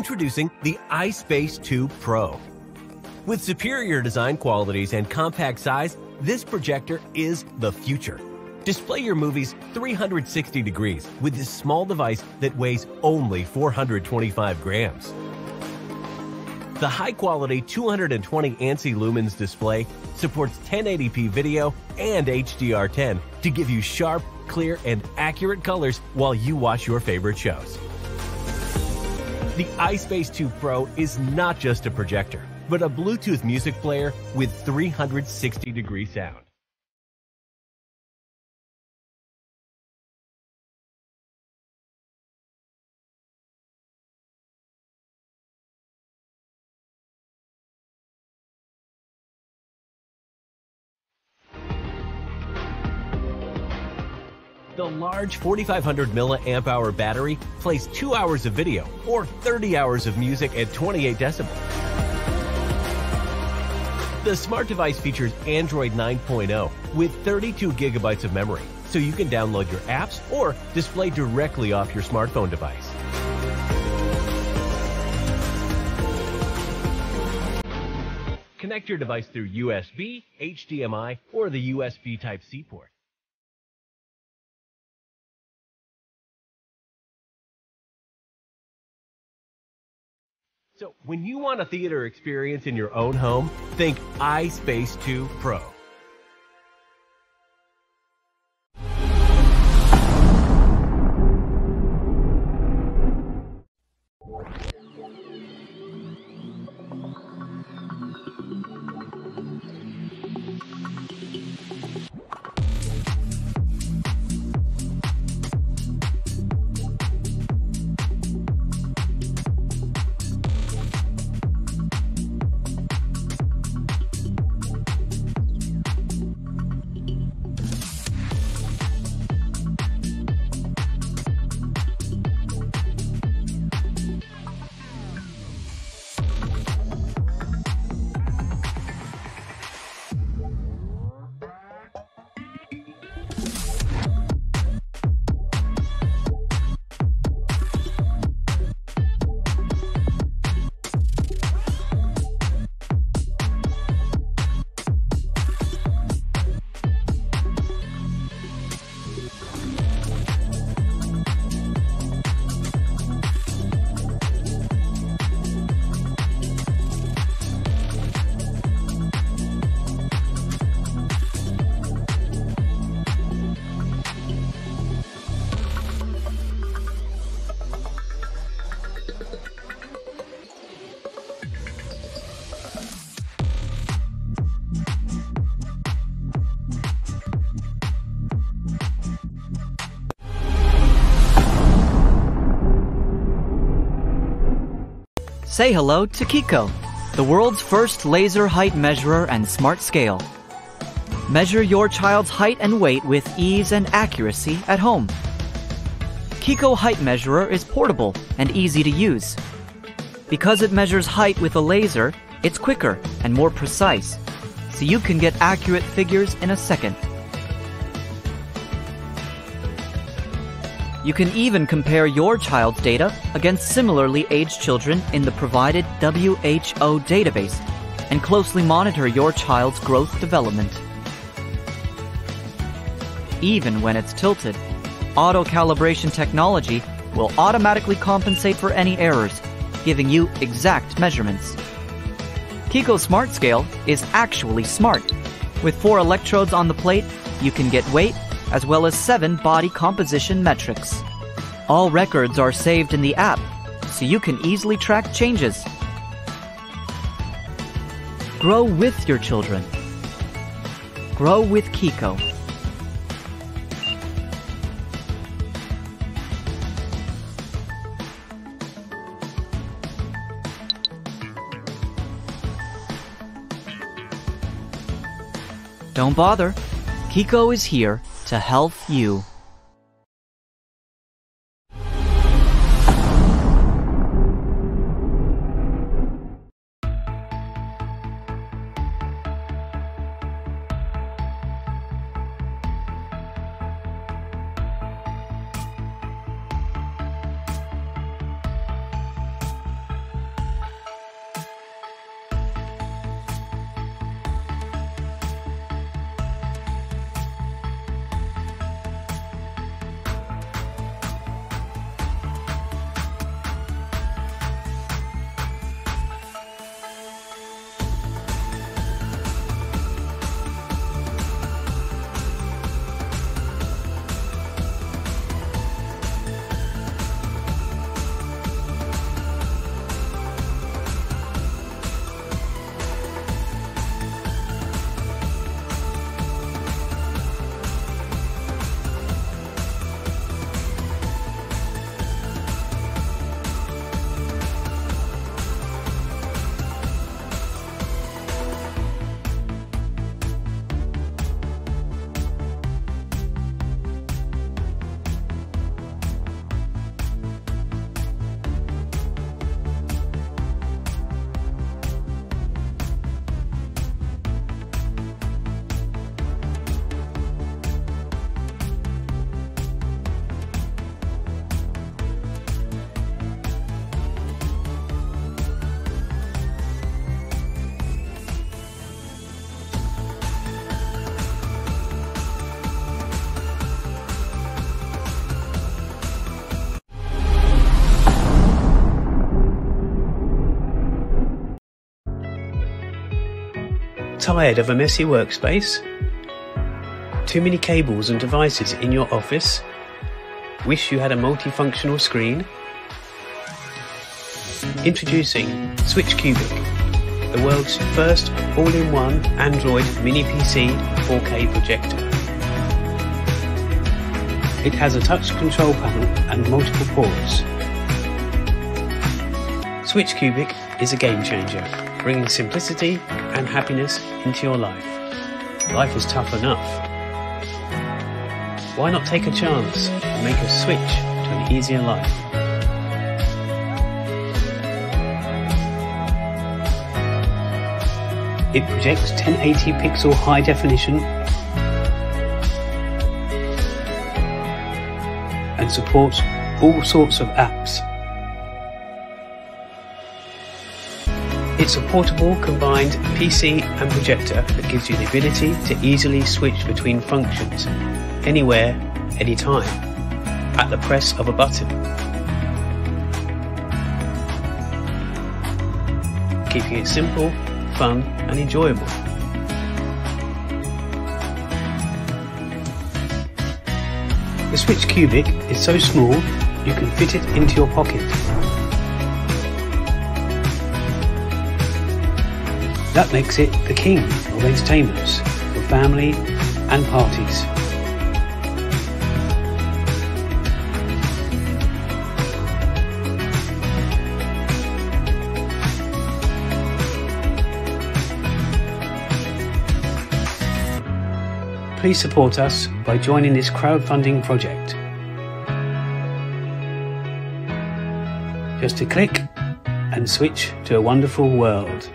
Introducing the iSpace 2 Pro. With superior design qualities and compact size, this projector is the future. Display your movies 360 degrees with this small device that weighs only 425 grams. The high-quality 220 ANSI lumens display supports 1080p video and HDR10 to give you sharp, clear, and accurate colors while you watch your favorite shows. The iSpace 2 Pro is not just a projector, but a Bluetooth music player with 360 degree sound. The large 4500 milliamp hour battery plays 2 hours of video or 30 hours of music at 28 decibels. The smart device features Android 9.0 with 32 gigabytes of memory, so you can download your apps or display directly off your smartphone device. Connect your device through USB, HDMI, or the USB Type-C port. So when you want a theater experience in your own home, think iSpace 2 Pro. Say hello to Kiko, the world's first laser height measurer and smart scale. Measure your child's height and weight with ease and accuracy at home. Kiko Height Measurer is portable and easy to use. Because it measures height with a laser, it's quicker and more precise, so you can get accurate figures in a second. You can even compare your child's data against similarly aged children in the provided WHO database and closely monitor your child's growth development. Even when it's tilted, auto calibration technology will automatically compensate for any errors, giving you exact measurements. Kiko Smart Scale is actually smart. With four electrodes on the plate, you can get weight as well as seven body composition metrics. All records are saved in the app, so you can easily track changes. Grow with your children. Grow with Kiko. Don't bother. Kiko is here to help you. Tired of a messy workspace? Too many cables and devices in your office? Wish you had a multifunctional screen? Introducing Switch Cubic, the world's first all-in-one Android mini PC 4K projector. It has a touch control panel and multiple ports. Switch Cubic is a game changer, bringing simplicity and happiness into your life. Life is tough enough why not take a chance and make a switch to an easier life? It projects 1080 pixel high definition and supports all sorts of apps. It's a portable combined PC and projector that gives you the ability to easily switch between functions anywhere, anytime, at the press of a button. Keeping it simple, fun, and enjoyable. The Switch Cubic is so small you can fit it into your pocket. That makes it the king of entertainments for family and parties. please support us by joining this crowdfunding project. Just to click and switch to a wonderful world.